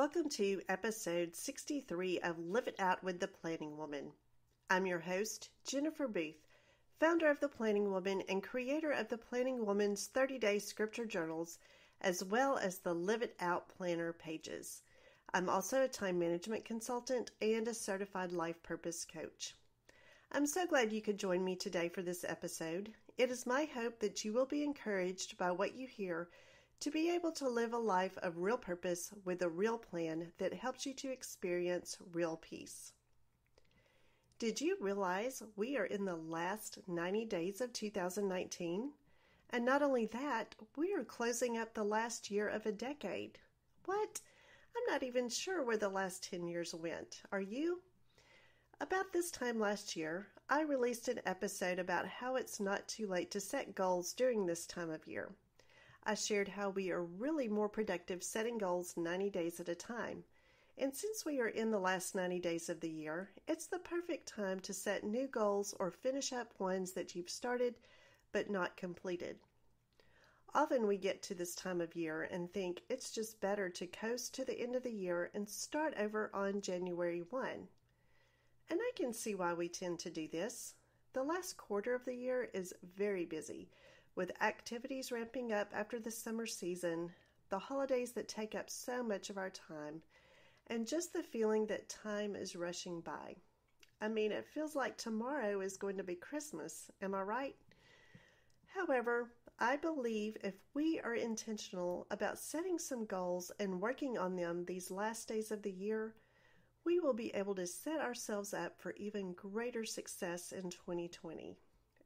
Welcome to episode 63 of Live It Out with the Planning Woman. I'm your host, Jennifer Booth, founder of the Planning Woman and creator of the Planning Woman's 30 day scripture journals, as well as the Live It Out planner pages. I'm also a time management consultant and a certified life purpose coach. I'm so glad you could join me today for this episode. It is my hope that you will be encouraged by what you hear to be able to live a life of real purpose with a real plan that helps you to experience real peace. Did you realize we are in the last 90 days of 2019? And not only that, we are closing up the last year of a decade. What? I'm not even sure where the last 10 years went. Are you? About this time last year, I released an episode about how it's not too late to set goals during this time of year. I shared how we are really more productive setting goals 90 days at a time. And since we are in the last 90 days of the year, it's the perfect time to set new goals or finish up ones that you've started but not completed. Often we get to this time of year and think it's just better to coast to the end of the year and start over on January 1. And I can see why we tend to do this. The last quarter of the year is very busy, with activities ramping up after the summer season, the holidays that take up so much of our time, and just the feeling that time is rushing by. I mean, it feels like tomorrow is going to be Christmas, am I right? However, I believe if we are intentional about setting some goals and working on them these last days of the year, we will be able to set ourselves up for even greater success in 2020.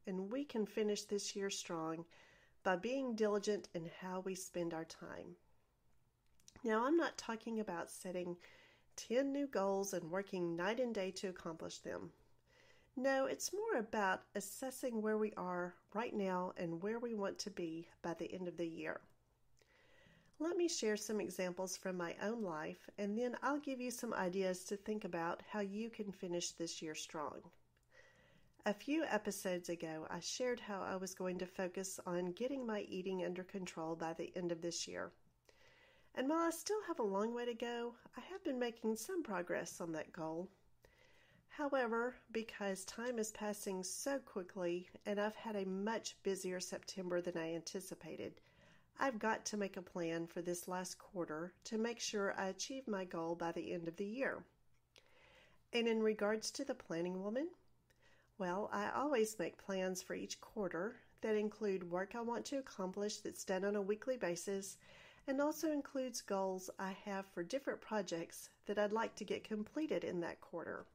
And we can finish this year strong by being diligent in how we spend our time. Now, I'm not talking about setting 10 new goals and working night and day to accomplish them. No, it's more about assessing where we are right now and where we want to be by the end of the year. Let me share some examples from my own life, and then I'll give you some ideas to think about how you can finish this year strong. A few episodes ago, I shared how I was going to focus on getting my eating under control by the end of this year. And while I still have a long way to go, I have been making some progress on that goal. However, because time is passing so quickly and I've had a much busier September than I anticipated, I've got to make a plan for this last quarter to make sure I achieve my goal by the end of the year. And in regards to the planning woman, well, I always make plans for each quarter that include work I want to accomplish that's done on a weekly basis and also includes goals I have for different projects that I'd like to get completed in that quarter.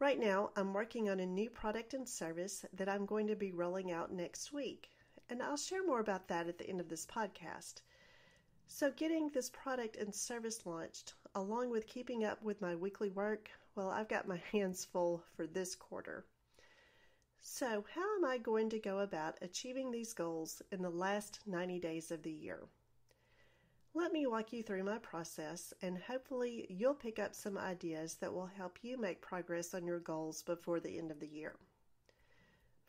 Right now, I'm working on a new product and service that I'm going to be rolling out next week and I'll share more about that at the end of this podcast. So, getting this product and service launched, along with keeping up with my weekly work, well, I've got my hands full for this quarter. So, how am I going to go about achieving these goals in the last 90 days of the year? Let me walk you through my process, and hopefully, you'll pick up some ideas that will help you make progress on your goals before the end of the year.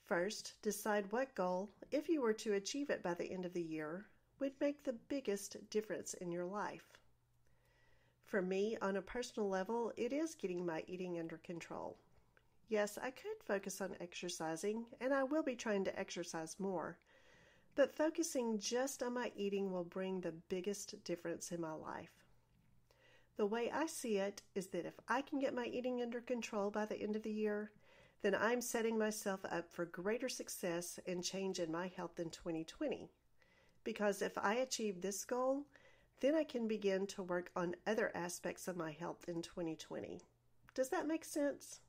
First, decide what goal, if you were to achieve it by the end of the year, would make the biggest difference in your life. For me, on a personal level, it is getting my eating under control. Yes, I could focus on exercising, and I will be trying to exercise more, but focusing just on my eating will bring the biggest difference in my life. The way I see it is that if I can get my eating under control by the end of the year, then I'm setting myself up for greater success and change in my health in 2020. Because if I achieve this goal, then I can begin to work on other aspects of my health in 2020. Does that make sense?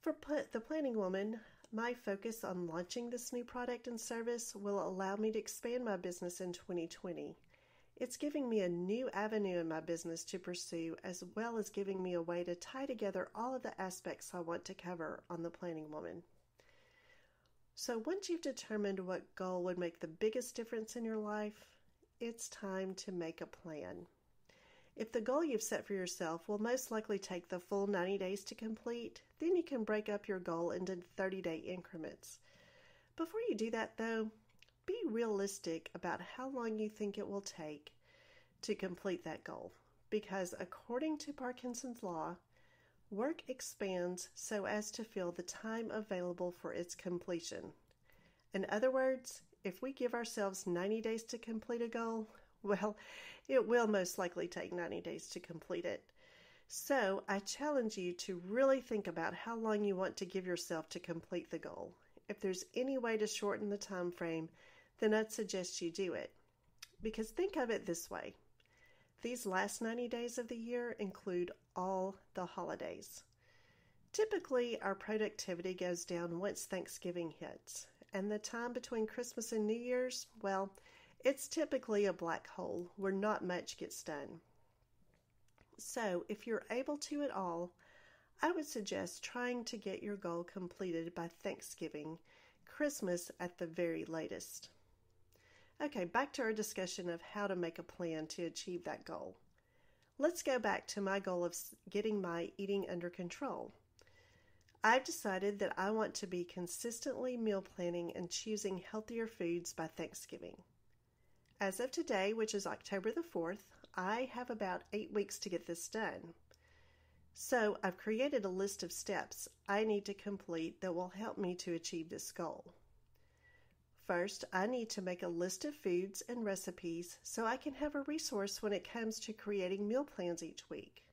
For the planning woman, my focus on launching this new product and service will allow me to expand my business in 2020 it's giving me a new avenue in my business to pursue, as well as giving me a way to tie together all of the aspects I want to cover on the Planning Woman. So, once you've determined what goal would make the biggest difference in your life, it's time to make a plan. If the goal you've set for yourself will most likely take the full 90 days to complete, then you can break up your goal into 30 day increments. Before you do that, though, be realistic about how long you think it will take to complete that goal because, according to Parkinson's Law, work expands so as to fill the time available for its completion. In other words, if we give ourselves 90 days to complete a goal, well, it will most likely take 90 days to complete it. So, I challenge you to really think about how long you want to give yourself to complete the goal. If there's any way to shorten the time frame, then I'd suggest you do it. Because think of it this way these last 90 days of the year include all the holidays. Typically, our productivity goes down once Thanksgiving hits, and the time between Christmas and New Year's, well, it's typically a black hole where not much gets done. So, if you're able to at all, I would suggest trying to get your goal completed by Thanksgiving, Christmas at the very latest. Okay, back to our discussion of how to make a plan to achieve that goal. Let's go back to my goal of getting my eating under control. I've decided that I want to be consistently meal planning and choosing healthier foods by Thanksgiving. As of today, which is October the 4th, I have about eight weeks to get this done. So I've created a list of steps I need to complete that will help me to achieve this goal. First, I need to make a list of foods and recipes so I can have a resource when it comes to creating meal plans each week.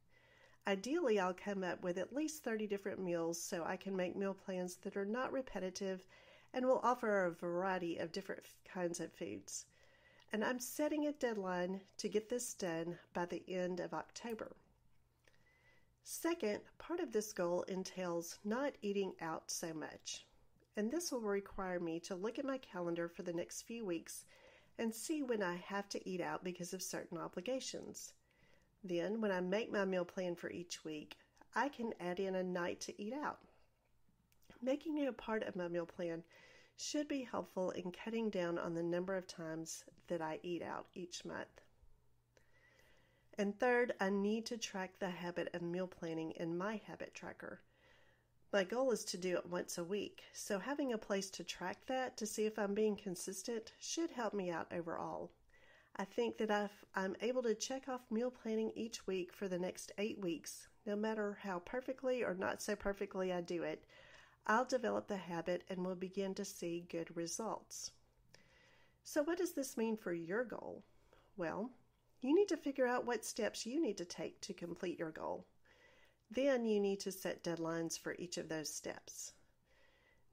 Ideally, I'll come up with at least 30 different meals so I can make meal plans that are not repetitive and will offer a variety of different kinds of foods and I'm setting a deadline to get this done by the end of October. Second, part of this goal entails not eating out so much, and this will require me to look at my calendar for the next few weeks and see when I have to eat out because of certain obligations. Then, when I make my meal plan for each week, I can add in a night to eat out. Making it a part of my meal plan should be helpful in cutting down on the number of times that I eat out each month. And third, I need to track the habit of meal planning in my habit tracker. My goal is to do it once a week, so having a place to track that to see if I'm being consistent should help me out overall. I think that if I'm able to check off meal planning each week for the next eight weeks, no matter how perfectly or not so perfectly I do it, I'll develop the habit and will begin to see good results. So, what does this mean for your goal? Well, you need to figure out what steps you need to take to complete your goal. Then you need to set deadlines for each of those steps.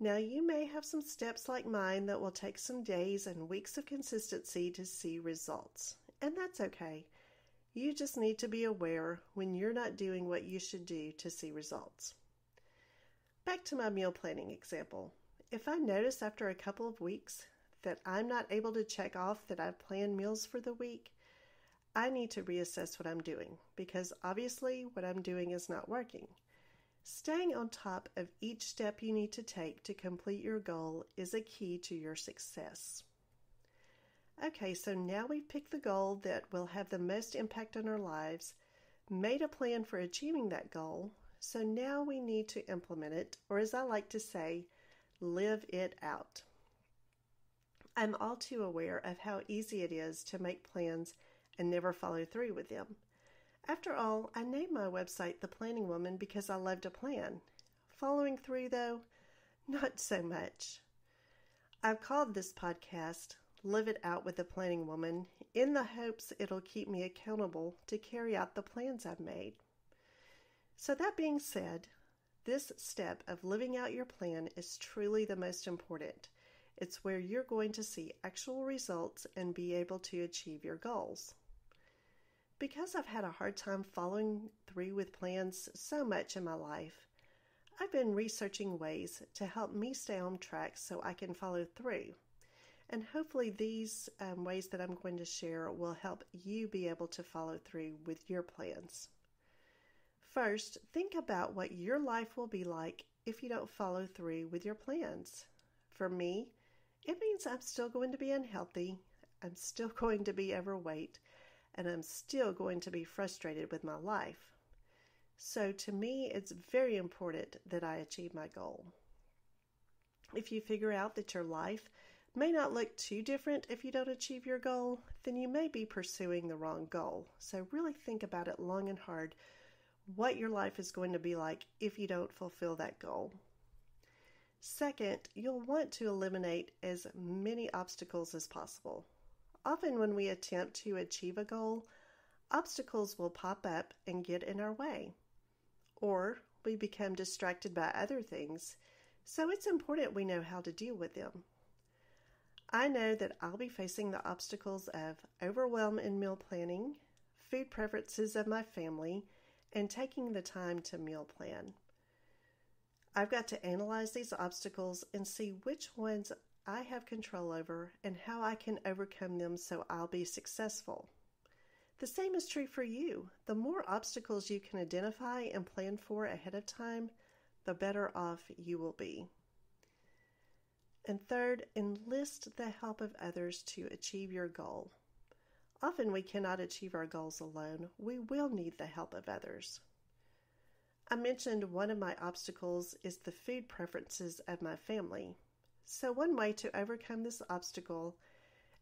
Now, you may have some steps like mine that will take some days and weeks of consistency to see results, and that's okay. You just need to be aware when you're not doing what you should do to see results. Back to my meal planning example. If I notice after a couple of weeks that I'm not able to check off that I've planned meals for the week, I need to reassess what I'm doing because obviously what I'm doing is not working. Staying on top of each step you need to take to complete your goal is a key to your success. Okay, so now we've picked the goal that will have the most impact on our lives, made a plan for achieving that goal, so now we need to implement it, or as I like to say, live it out. I'm all too aware of how easy it is to make plans and never follow through with them. After all, I named my website The Planning Woman because I love to plan. Following through, though, not so much. I've called this podcast Live It Out with the Planning Woman in the hopes it'll keep me accountable to carry out the plans I've made. So, that being said, this step of living out your plan is truly the most important. It's where you're going to see actual results and be able to achieve your goals. Because I've had a hard time following through with plans so much in my life, I've been researching ways to help me stay on track so I can follow through. And hopefully, these um, ways that I'm going to share will help you be able to follow through with your plans. First, think about what your life will be like if you don't follow through with your plans. For me, it means I'm still going to be unhealthy, I'm still going to be overweight, and I'm still going to be frustrated with my life. So, to me, it's very important that I achieve my goal. If you figure out that your life may not look too different if you don't achieve your goal, then you may be pursuing the wrong goal. So, really think about it long and hard what your life is going to be like if you don't fulfill that goal. Second, you'll want to eliminate as many obstacles as possible. Often, when we attempt to achieve a goal, obstacles will pop up and get in our way, or we become distracted by other things. So, it's important we know how to deal with them. I know that I'll be facing the obstacles of overwhelm in meal planning, food preferences of my family, and taking the time to meal plan. I've got to analyze these obstacles and see which ones I have control over and how I can overcome them so I'll be successful. The same is true for you. The more obstacles you can identify and plan for ahead of time, the better off you will be. And third, enlist the help of others to achieve your goal. Often we cannot achieve our goals alone. We will need the help of others. I mentioned one of my obstacles is the food preferences of my family. So, one way to overcome this obstacle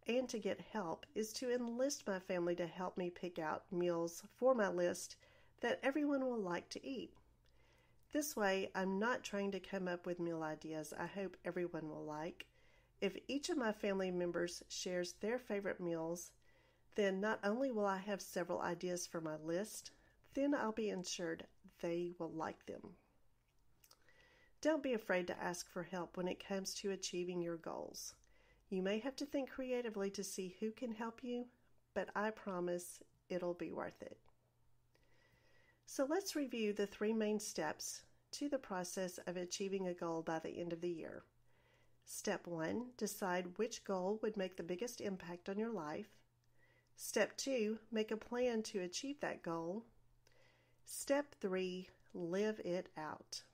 and to get help is to enlist my family to help me pick out meals for my list that everyone will like to eat. This way, I'm not trying to come up with meal ideas I hope everyone will like. If each of my family members shares their favorite meals, then not only will I have several ideas for my list, then I'll be ensured they will like them. Don't be afraid to ask for help when it comes to achieving your goals. You may have to think creatively to see who can help you, but I promise it'll be worth it. So let's review the three main steps to the process of achieving a goal by the end of the year. Step one, decide which goal would make the biggest impact on your life. Step two, make a plan to achieve that goal. Step three, live it out.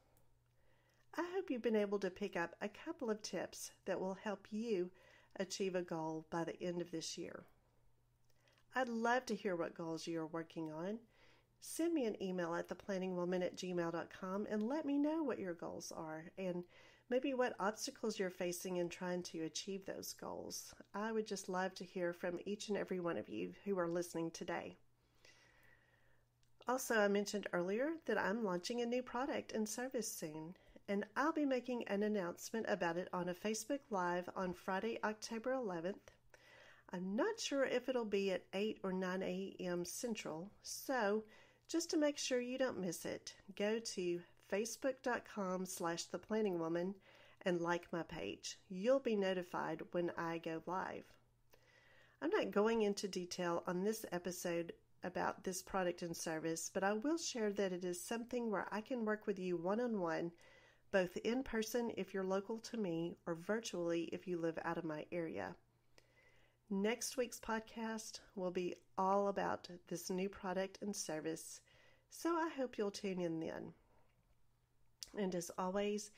I hope you've been able to pick up a couple of tips that will help you achieve a goal by the end of this year. I'd love to hear what goals you are working on. Send me an email at theplanningwoman at gmail.com and let me know what your goals are and maybe what obstacles you're facing in trying to achieve those goals. I would just love to hear from each and every one of you who are listening today. Also, I mentioned earlier that I'm launching a new product and service soon, and I'll be making an announcement about it on a Facebook Live on Friday, October 11th. I'm not sure if it'll be at 8 or 9 a.m. Central, so just to make sure you don't miss it, go to facebook.com slash the planning woman and like my page. You'll be notified when I go live. I'm not going into detail on this episode about this product and service, but I will share that it is something where I can work with you one on one, both in person if you're local to me or virtually if you live out of my area. Next week's podcast will be all about this new product and service, so I hope you'll tune in then. And as always,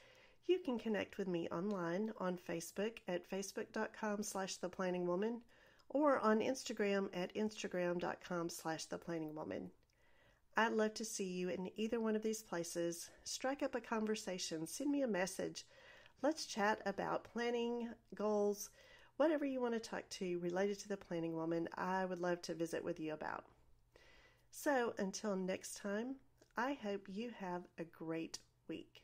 you can connect with me online on Facebook at facebook.com slash the planning woman or on Instagram at instagram.com slash the planning woman. I'd love to see you in either one of these places. Strike up a conversation, send me a message. Let's chat about planning, goals, whatever you want to talk to related to the planning woman. I would love to visit with you about. So until next time, I hope you have a great week.